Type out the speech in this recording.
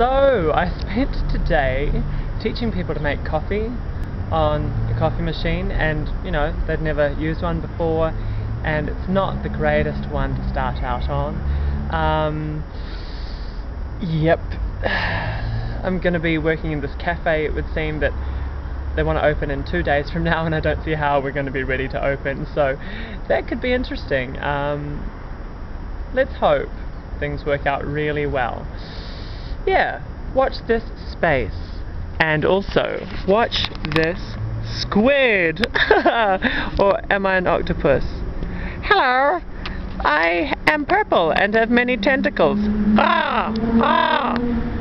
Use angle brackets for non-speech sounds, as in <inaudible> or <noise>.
So, I spent today teaching people to make coffee on a coffee machine and, you know, they'd never used one before and it's not the greatest one to start out on. Um, yep. <sighs> I'm going to be working in this cafe. It would seem that they want to open in two days from now and I don't see how we're going to be ready to open. So that could be interesting. Um, let's hope things work out really well. Yeah, watch this space. And also, watch this squid! <laughs> or am I an octopus? Hello! I am purple and have many tentacles. Ah! Ah!